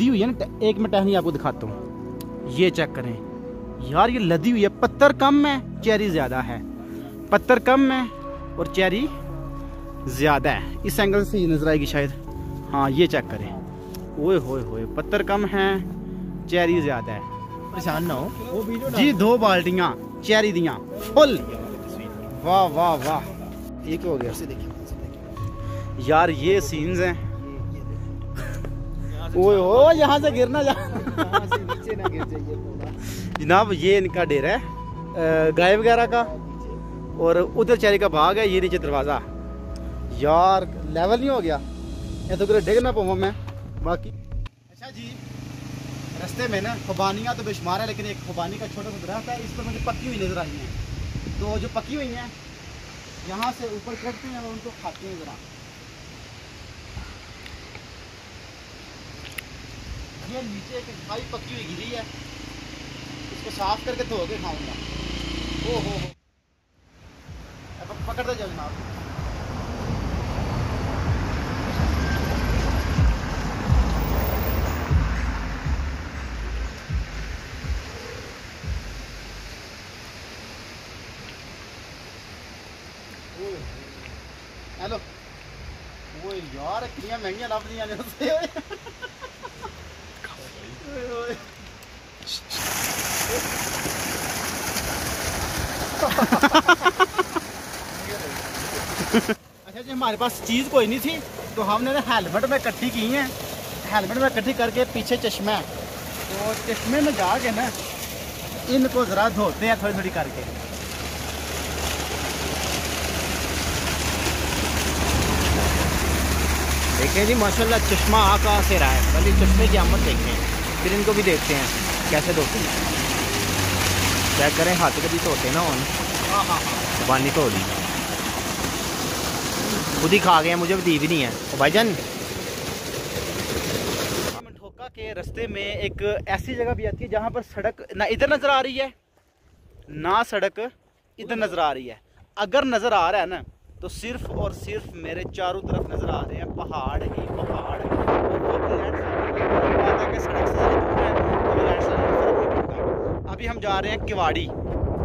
ना एक मैं टहनी आपको दिखाता हूँ। ये चेक करें। यार ये लदी हुई है। पत्थर कम है चेरी ज़्यादा है। पत्थर कम है और चेरी ज़्यादा है। इस एंगल से नज़र आएगी शायद। हाँ ये चेक करें। ओए होए होए पत्थर कम है चेरी ज़्यादा है। परेशान ना हो। जी दो बाल्टियाँ चेरी दियाँ। फुल। वाह वाह वाह। एक हो गया। यार ये सीन्स हैं। ओ यहाँ से गिरना जा जनाब ये इनका डेरा है गाय वगैरह का और उधर चेरी का भाग है ये नीचे दरवाज़ा। यार लेवल नहीं हो गया। ये तो किधर डिग ना पाऊँ मैं। बाकी अच्छा जी रास्ते में ना खुबानियाँ तो बेशुमार है लेकिन एक खुबानी का छोटा सा दरख्त है इस पर मुझे पकी हुई नज़र आई है। तो जो पकी हुई हैं यहाँ से ऊपर चढ़ते हैं और उनको खाते हैं ज़रा। ये नीचे एक खाई पकी हुई गिरी है। इसको साफ़ करके धो के खाऊँगा। ओ, हो पकड़ते जाओ जनाब। हेलो। वो यार कितनी महंगियाँ लभ दियाँ ने उससे ओए ओए अच्छा जी हमारे पास चीज़ कोई नहीं थी तो हमने ना हेलमेट में इकट्ठी की हैं। हेलमेट में इकट्ठी करके पीछे चश्मा है। तो चश्मे में जाके ना इनको ज़रा धोते हैं थोड़ी थोड़ी करके। देखें जी माशाल्लाह चश्मा आ कहाँ से रहा है। पहले चश्मे की आमद देखते हैं फिर इनको भी देखते हैं कैसे धोते हैं। चेक करें हाथ कभी धोते ना ऑन हाँ हाँ हाँ। पानी धो ली खुद ही खा गए हैं, मुझे भी दी भी नहीं है। ओ भाईजान। ठोका के रास्ते में एक ऐसी जगह भी आती है जहाँ पर सड़क ना इधर नज़र आ रही है ना सड़क इधर नज़र आ रही है। अगर नज़र आ रहा है ना तो सिर्फ़ और सिर्फ़ मेरे चारों तरफ़ नज़र आ रहे हैं। पहाड़ ही पहाड़। तो अभी हम जा रहे हैं किवाड़ी।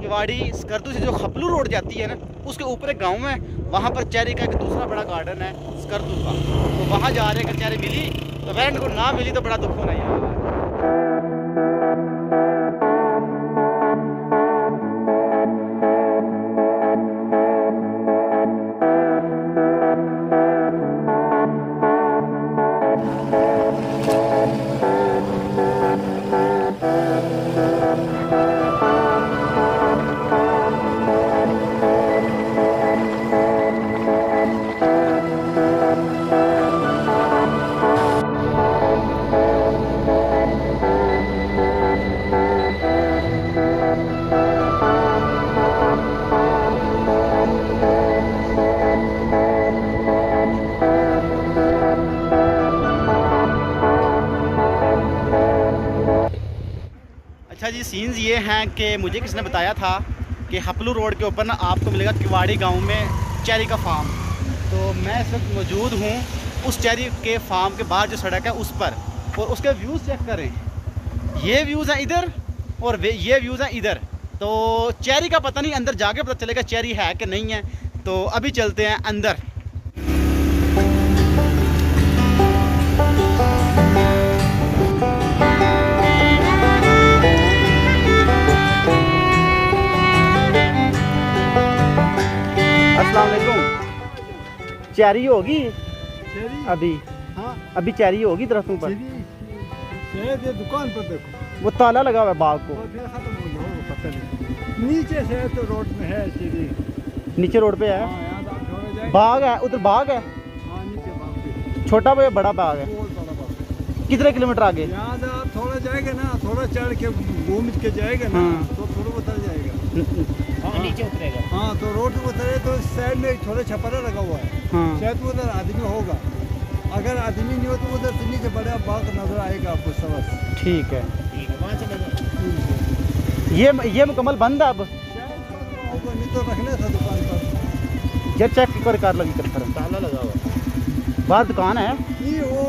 किवाड़ी स्कर्दू से जो खपलू रोड जाती है ना, उसके ऊपर एक गाँव है, वहाँ पर चेरी का एक दूसरा बड़ा गार्डन है, स्कर्दू का। तो वहाँ जा रहे अगर चेहरे मिली तो वैन को ना मिली तो बड़ा दुख होना यार कि मुझे किसने बताया था कि हपलू रोड के ऊपर ना आपको मिलेगा किवाड़ी गाँव में चेरी का फार्म। तो मैं इस वक्त मौजूद हूँ उस चेरी के फार्म के बाहर जो सड़क है उस पर। और उसके व्यूज़ चेक करें। ये व्यूज़ हैं इधर और ये व्यूज़ हैं इधर। तो चेरी का पता नहीं अंदर जाके पता चलेगा चेरी है कि नहीं है। तो अभी चलते हैं अंदर। अस्सलाम चेरी होगी? अभी। हाँ। अभी चेरी होगी दरख्तों पर? ये दुकान पर देखो। वो ताला लगा हुआ है बाग को। नीचे से तो रोड में है सीधी नीचे रोड पे है? हाँ बाग है उधर बाग है? हाँ नीचे बाग छोटा या बड़ा बाग है? कितने किलोमीटर आगे? थोड़ा जाएँगे ना थोड़ा चढ़ के घूम के जाएगा ना हाँ। तो थोड़ा उतर जाएगा। हाँ। नीचे उतरेगा। हाँ तो रोड उतरे तो साइड में थोड़ा छपरा लगा हुआ है। हाँ। शायद उधर आदमी होगा। अगर आदमी नहीं हो तो उधर से नीचे बड़ा बाग नज़र आएगा आपको सबस ठीक है। ये ये मुकम्मल बंद है अब? शायद नहीं तो रखना था दुकान पर। जब चेक कर कर लगी कर। ताला लगा हुआ बाहर दुकान है। नहीं वो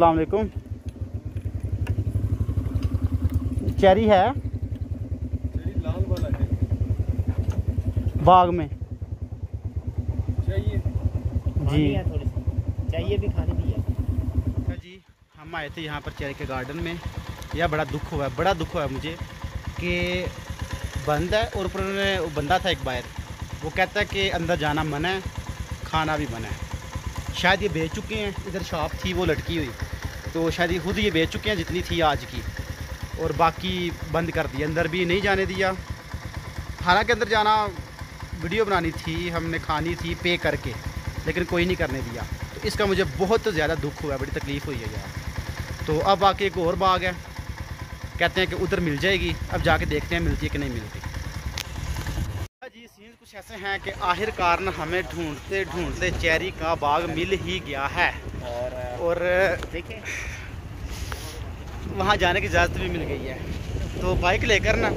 अस्सलाम वालेकुम। चेरी है? लाल वाला है। बाग में। चाहिए। जी। थोड़ी सी। चाहिए भी खाने भी है। अच्छा जी हम आए थे यहाँ पर चेरी के गार्डन में। यह बड़ा दुख हुआ है बड़ा दुख हुआ है मुझे कि बंद है और ऊपर बंदा था एक बाहर। वो कहता है कि अंदर जाना मना है खाना भी मना है। शायद ये बेच चुके हैं, इधर शॉप थी, वो लटकी हुई। तो शायद ये खुद ये बेच चुके हैं जितनी थी आज की। और बाकी बंद कर दिया, अंदर भी नहीं जाने दिया। हालाँकि अंदर जाना वीडियो बनानी थी, हमने खानी थी पे करके, लेकिन कोई नहीं करने दिया। तो इसका मुझे बहुत ज़्यादा दुख हुआ, बड़ी तकलीफ़ हुई है यार। तो अब आके एक और बाग है, कहते हैं कि उधर मिल जाएगी, अब जाके देखते हैं मिलती है कि नहीं मिलती। ऐसे हैं कि आखिर कारण हमें ढूंढते ढूंढते चेरी का बाग मिल ही गया है। और और वहाँ जाने की इजाज़त भी मिल गई है। तो बाइक लेकर ना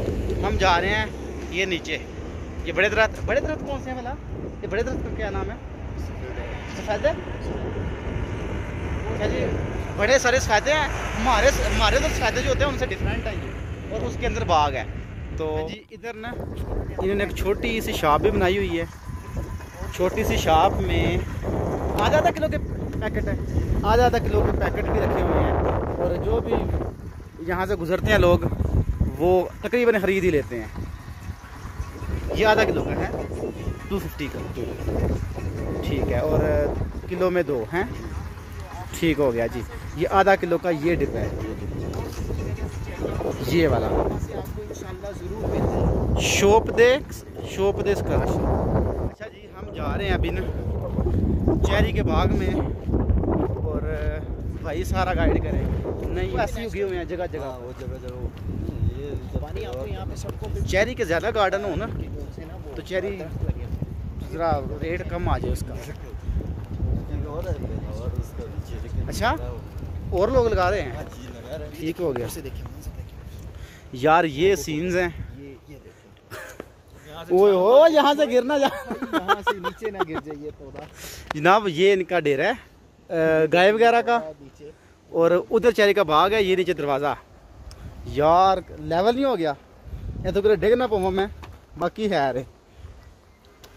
हम जा रहे हैं ये नीचे। ये बड़े दरख्त बड़े दरख्त कौन से हैं भला? ये बड़े दरख्त का क्या नाम है? सफ़ेद है। जी? बड़े सारे सफ़ेदे हैं। हमारे हमारे तो सफ़ेदे जो होते हैं उनसे डिफरेंट है ये। और उसके अंदर बाग है। तो इधर ना। इन्होंने एक छोटी सी शॉप भी बनाई हुई है। छोटी सी शॉप में आधा आधा किलो के पैकेट है। आधा आधा किलो के पैकेट भी रखे हुए हैं। और जो भी यहाँ से गुजरते हैं लोग वो तकरीबन ख़रीद ही लेते हैं। ये आधा किलो का है। टू फिफ्टी का। ठीक है और किलो में दो हैं। ठीक हो गया जी। ये आधा किलो का ये डिब्बा है। ये वाला आपको इंशाल्लाह ज़रूर मिल शॉप दे शॉप दे स्क्रश अच्छा जी हम जा रहे हैं अभी ना चेरी के बाग में और भाई सारा गाइड करें। नहीं ऐसे उगे हुए हैं जगह जगह। वो जगह जगह पानी आपको यहाँ पे सबको चेरी के ज़्यादा गार्डन हो ना तो चेरी हैं। ज़रा रेट कम आ जाए उसका। है अच्छा? और लोग लगा रहे हैं? लगा रहे ठीक हो गया से देखिए वहाँ से देखिए यार ये सीन्स हैं। ये ये देखो। ओए हो यहाँ से गिरना जा। से नीचे ना गिर जाइए पौधा। जनाब ये इनका डेरा है गाय वगैरह का। नीचे। और उधर चेरी का बाग है ये नीचे दरवाज़ा। यार लेवल नहीं हो गया। ये तो किधर डिग ना पाऊँ मैं। बाकी है अरे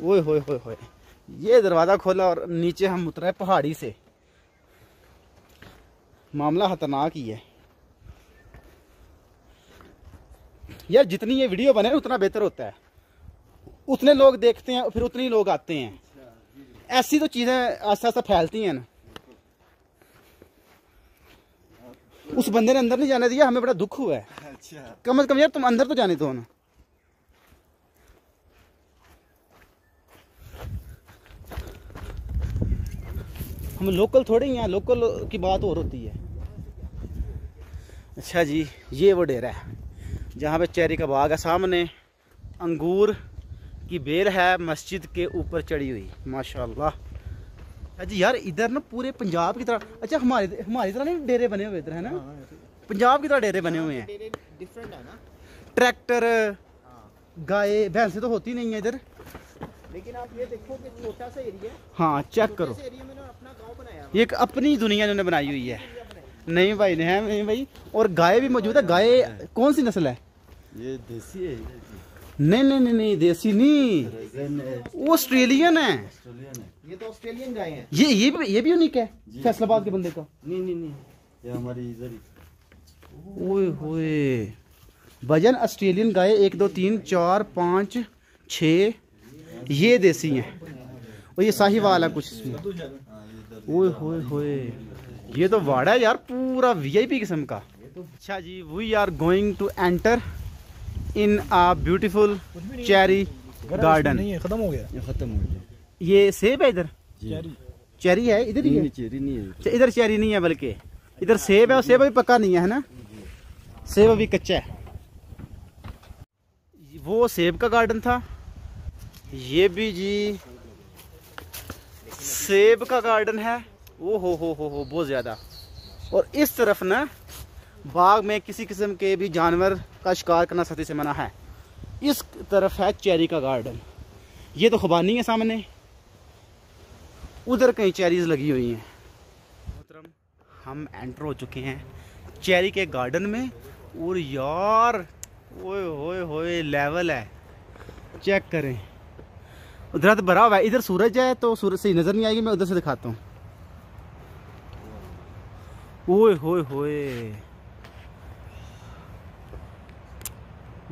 ओए होए होए होए। ये दरवाज़ा खोला और नीचे हम उतरे पहाड़ी से। मामला खतरनाक ही है। यार जितनी ये वीडियो बने उतना बेहतर होता है। उतने लोग देखते हैं और फिर उतने ही लोग आते हैं। ऐसी तो चीज़ें आस्ता आस्ता फैलती हैं ना। उस बंदे ने अंदर नहीं जाने दिया हमें बड़ा दुख हुआ है। अच्छा। कम अज कम यार तुम अंदर तो जाने दो ना। हम लोकल थोड़े ही हैं लोकल की बात और होती है। अच्छा जी ये वो डेरा है। जहाँ पे चेरी का बाग है सामने अंगूर की बेल है मस्जिद के ऊपर चढ़ी हुई माशाल्लाह। अच्छा यार इधर ना पूरे पंजाब की तरह अच्छा हमारे हमारी तरह नहीं डेरे बने हुए इधर है ना? पंजाब की तरह डेरे बने हुए हैं। डिफरेंट है ना? ट्रैक्टर हाँ। गाय भैंसें तो होती नहीं है इधर। लेकिन आप ये देखो कि छोटा सा एरिया हाँ। चेक करो। ये एक अपनी दुनिया इन्होंने बनाई हुई है। नहीं भाई नहीं भाई। और गाय भी मौजूद है। गाय कौन सी नस्ल है? ये देसी है नहीं नहीं नहीं नहीं देसी नहीं। वो ऑस्ट्रेलियन है। ये तो ऑस्ट्रेलियन गाय है। ये ये भी ये भी यूनिक है फैसलाबाद के बंदे का। नहीं नहीं नहीं ये हमारी इधर ही। ओए होए। वज़न ऑस्ट्रेलियन गाय एक दो तीन चार पाँच छ। ये देसी हैं। और ये साहिवाल है कुछ इसमें। हाँ ये ओए होए होए। ये तो वाड़ा है यार पूरा वीआईपी किस्म का। अच्छा जी we are going to enter in a beautiful cherry garden है खत्म हो गया। ये खत्म हो गया। ये सेब है इधर? चेरी है? इधर ही है? चेरी नहीं है अच्छा, इधर चेरी नहीं है बल्कि। इधर सेब है और सेब अभी पक्का नहीं है है ना? सेब अभी कच्चा है। वो सेब का गार्डन था। ये भी जी सेब का गार्डन है। ओ हो हो हो हो बहुत ज़्यादा। और इस तरफ़ ना बाग में किसी किस्म के भी जानवर का शिकार करना सख्ती से मना है। इस तरफ़ है चेरी का गार्डन। ये तो खुबानी है सामने। उधर कहीं चेरीज लगी हुई हैं। मोहतरम, हम एंटर हो चुके हैं चेरी के गार्डन में। और यार, ओए होए होए, लेवल है। चेक करें। उधर तो भरा हुआ है। इधर सूरज है तो सूरज सही नज़र नहीं आएगी, मैं उधर से दिखाता हूँ। ओए होए होए।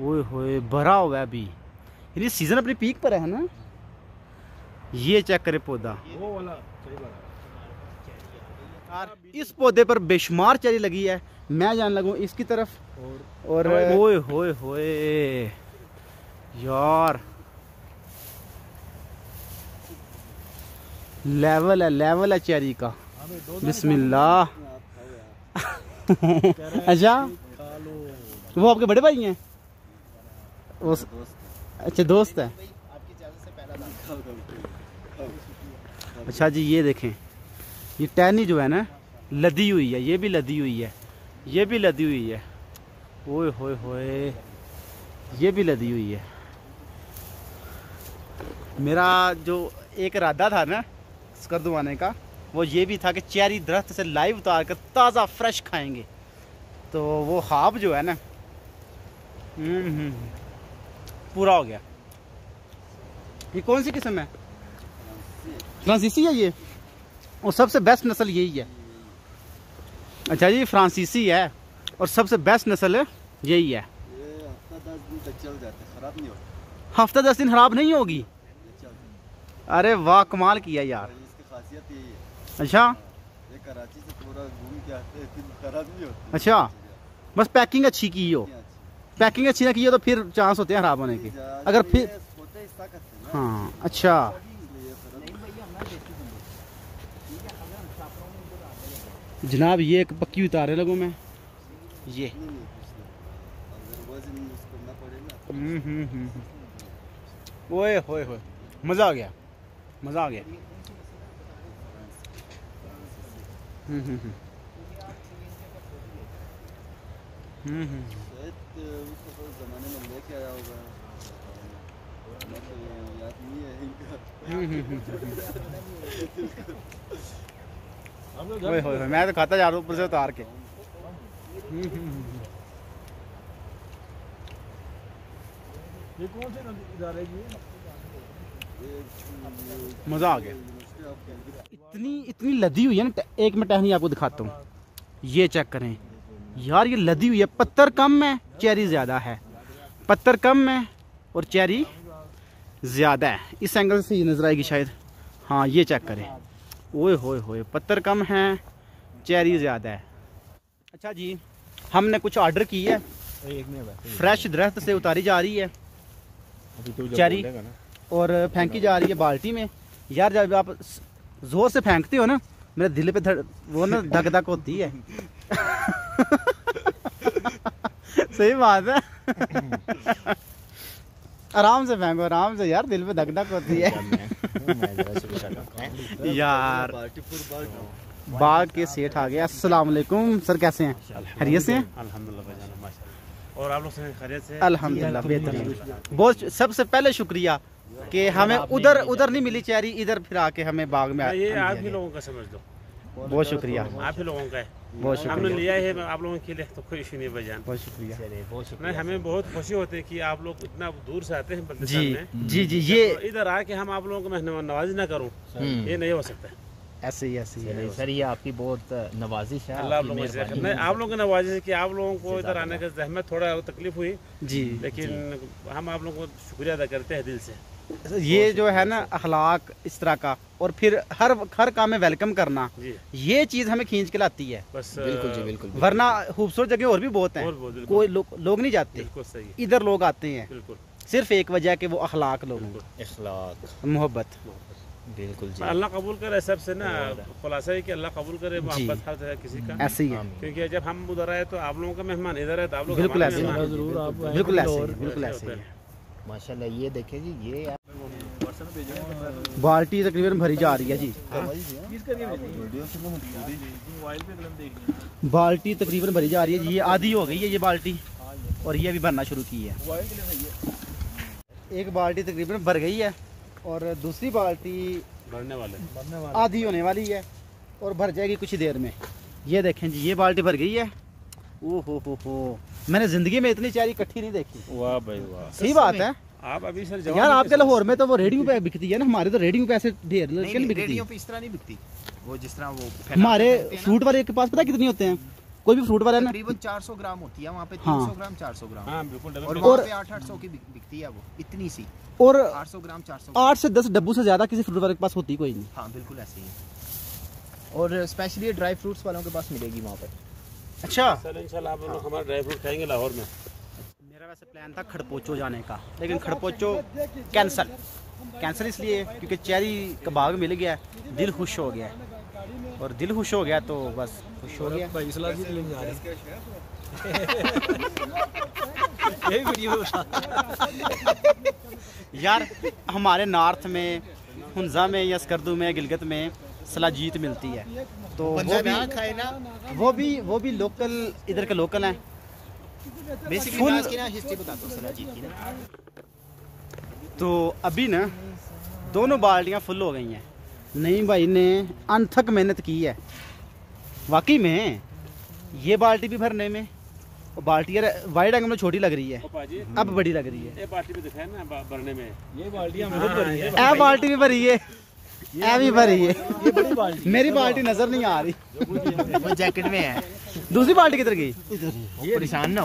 ओए होए भरा हुआ है अभी। यानी सीज़न अपनी पीक पर है ना? ये चेक करे पौधा। वो वाला यार इस पौधे पर बेशुमार चेरी लगी है। मैं जान लगूं इसकी तरफ़। और और ओए होए होए। यार। लेवल है लेवल है चेरी का। बिस्मिल्लाह। अच्छा? वो आपके बड़े भाई हैं? अच्छा दोस्त है। अच्छा जी ये देखें। ये टहनी जो है ना लदी हुई है ये भी लदी हुई है ये भी लदी हुई है। ओए होए होए ये भी लदी हुई है। मेरा जो एक इरादा था ना स्कर्दू आने का वो ये भी था कि चेरी दरख्त से लाइव उतार कर ताज़ा फ्रेश खाएँगे। तो वो ख्वाब जो है ना हम्म, हम्म, हम्म, पूरा हो गया। ये कौन सी किस्म है? फ्रांसीसी है ये? और सबसे बेस्ट नस्ल यही है। अच्छा जी फ्रांसीसी है और सबसे बेस्ट नस्ल यही है। हफ़्ता दस दिन खराब नहीं होगी? अरे वाह कमाल किया यार। अच्छा? कराची से पूरा घूम के आते हैं फिर खराब नहीं होती। अच्छा बस पैकिंग अच्छी की हो। पैकिंग अच्छी ना की हो तो फिर चांस होते हैं खराब होने के। अगर फिर हाँ अच्छा। जनाब ये एक पक्की उतारे लगूँ मैं? ये। ओए होए होए। मज़ा आ गया। मज़ा आ गया। हम्म, हम्म, हम्म। हम्म, हम्म। शायद उसको ज़माने में लेके आया होगा याद नहीं है इनका हम्म, हम्म, हम्म। ओए होए होए मैं तो खाता जा रहा हूँ ऊपर से उतार के हम्म, हम्म, हम्म। ये कौन से इदारे की मज़ा आ गया इतनी इतनी लदी हुई है ना एक मैं टहनी आपको दिखाता हूँ ये चेक करें यार ये लदी हुई है। पत्थर कम है चेरी ज़्यादा है। पत्थर कम है और चेरी ज़्यादा है। इस एंगल से ये नज़र आएगी शायद। हाँ ये चेक करें। ओए होए होए पत्थर कम है चेरी ज़्यादा है। अच्छा जी हमने कुछ ऑर्डर की है। फ्रेश दरख्त से उतारी जा रही है। तो चेरी। और फेंकी जा रही है बाल्टी में। यार जब आप ज़ोर से फेंकते हो ना मेरे दिल पे धड़ वो ना धक धक होती है। सही बात है। आराम से फेंको आराम से यार दिल पे धक धक होती है। यार। बाग के सेठ आ गए अस्सलाम वालेकुम। सर कैसे हैं? खैरियत से हैं? अल्हम्दुलिल्लाह भाईजान माशाल्लाह और आप लोग खैरियत से अल्हम्दुलिल्लाह बेहतरीन। बहुत सबसे पहले शुक्रिया कि हमें उधर उधर नहीं मिली चेरी इधर फिर आके हमें बाग में आ- ये आप ही लोगों का समझ लो। गया। बहुत शुक्रिया। आप ही लोगों का है। बहुत शुक्रिया। हमने लिया है आप लोगों के लिए तो कोई इशू नहीं भाईजान बहुत शुक्रिया। बहुत नहीं शुक्रिया हमें बहुत खुशी होती है कि आप लोग इतना दूर से आते हैं जी जी जी ये तो इधर आके हम आप लोगों को मेहमान नवाजी ना करूँ हम्म। ये नहीं हो सकता ऐसे ही ऐसे ही। सर ये आपकी बहुत नवाजिश है अल्लाह आप लोगों से नहीं आप लोगों की नवाजी है कि आप लोगों को इधर आने का जहमत थोड़ा तकलीफ़ हुई। जी लेकिन हम आप लोगों को शुक्रिया अदा करते हैं दिल से। ये जो है ना अखलाक इस तरह का। और फिर हर हर काम में वेलकम करना। ये चीज़ हमें खींच के लाती है। बस बिल्कुल जी बिल्कुल बिल्कुल। वरना खूबसूरत जगह और भी बहुत हैं। कोई लोग लोग नहीं जाते। इधर लोग आते हैं। सिर्फ़ एक वजह कि वो अखलाक लोगों बिल्कुल। इखलाक का मोहब्बत। बिल्कुल जी। अल्लाह कबूल करे सबसे ना खुलासा है कि अल्लाह कबूल करे मोहब्बत हर तरह किसी का। ऐसे ही है। क्योंकि जब हम उधर आए तो आप लोगों का मेहमान इधर है तो आप लोग बिल्कुल ऐसे मेहमान। ज़रूर आप बिल्कुल ऐसे बिल्कुल ऐसे ही है। माशाल्लाह ये देखें जी ये बाल्टी तकरीबन भरी जा रही है जी। बाल्टी तकरीबन भरी जा रही है जी ये आधी हो गई है ये बाल्टी और ये अभी भरना शुरू की है। एक बाल्टी तकरीबन भर गई है और दूसरी बाल्टी भरने वाले। आधी होने वाली है और भर जाएगी कुछ देर में। ये देखें जी ये बाल्टी भर गई है ओ हो हो हो मैंने ज़िंदगी में इतनी चाय इकट्ठी नहीं देखी। वाह भाई वाह। सही बात है। आप अभी सर यार आपके लाहौर में तो वो रेडियो पे बिकती है ना हमारे तो रेडियो पे ऐसे ढेर बिकती। रेडियो पे इस तरह नहीं बिकती। वो जिस तरह वो हमारे फ्रूट वाले के पास पता कितनी होते हैं? कोई भी फ्रूट वाला है ना। तकरीबन 400 ग्राम होती है वहाँ पे हाँ। 300 ग्राम 400 ग्राम। हाँ बिल्कुल और और- पे 800 की बिकती है वो इतनी सी। और 800 ग्राम 400 आठ से दस डब्बू से ज़्यादा किसी फ्रूट वाले के पास होती कोई नहीं। हाँ बिल्कुल ऐसे ही है। और स्पेशली ड्राई फ्रूट्स वालों के पास मिलेगी वहाँ पे। अच्छा। सर इंशाल्लाह आप लोग हमारा ड्राई फ्रूट खाएँगे लाहौर में। मेरा वैसे प्लान था खड़पोचो जाने का लेकिन खड़पोचो कैंसल कैंसिल इसलिए क्योंकि चेरी का बाग मिल गया दिल खुश हो गया। और दिल खुश हो गया तो बस खुश हो गया। यार हमारे नॉर्थ में हुंजा में या स्कर्दू में गिलगत में सलाजीत मिलती है। तो वो भी खाए ना? वो भी वो भी लोकल इधर के लोकल हैं। बेसिकली Full- मैं इसकी ना हिस्ट्री बताता हूँ सलाजीत की ना। तो अभी ना दोनों बाल्टियाँ फुल हो गई हैं। नहीं भाई ने अनथक मेहनत की है। वाकई में ये बाल्टी भी भरने में बाल्टी यार वाइड एंगल में छोटी लग रही है। अब बड़ी लग रही है। ये पार्टी में दिखाया ना भरने में। ये बाल्टियाँ हाँ, ये ए बाल्टी भी भरी है। ए भी भरी है। मेरी बाल्टी नज़र नहीं आ रही। वो जैकेट में है। दूसरी बाल्टी किधर गई? परेशान ना हो।